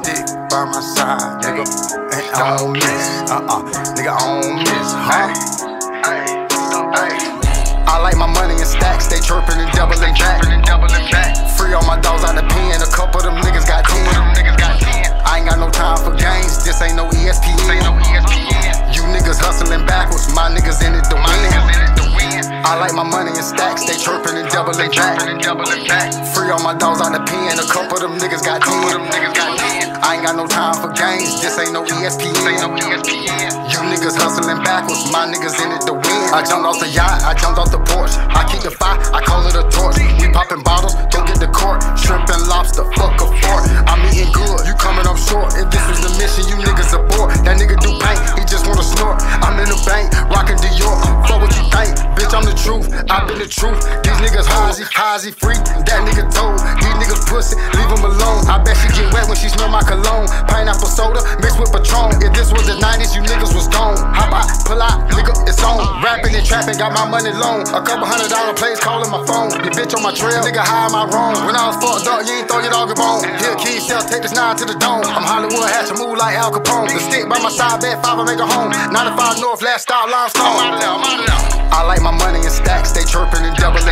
by my side, nigga. And I don't miss, uh uh, nigga, I don't miss, huh? I like my money in stacks, they chirping and doubling back. Free all my dogs out the pen, a couple of them niggas got 10. I ain't got no time for games, this ain't no ESPN. You niggas hustling backwards, my niggas in it to win. I like my money in stacks, they chirping and doubling back. Free all my dogs out the pen, a couple of them niggas got 10. Ain't got no time for games, this ain't no E ESPN. You niggas hustling backwards, my niggas in it to win. I jumped off the yacht, I jumped off the porch. I keep the fire, I call it a torch. We popping bottles, don't get the court. Shrimp and lobster, fuck a fork. I'm eating good, you coming up short. If this was the mission, you niggas abort. That nigga do paint, he just wanna snort. I'm in the bank, truth. I been the truth. These niggas hozy, hozy free. That nigga told. These niggas pussy, leave him alone. I bet she get wet when she smell my cologne. Pineapple soda mixed with Patron. If this was And got my money loan. A couple hundred dollar plays calling my phone. Your bitch on my trail, nigga, how am I wrong? When I was fucked up, you ain't throw your dog a bone. Here, key cell, take this nine to the dome. I'm Hollywood, had to move like Al Capone. The stick by my side, bed five, I make a home. 95 North, last stop, limestone. I'm out of there, I'm out of there. I like my money in stacks, they chirping and doubling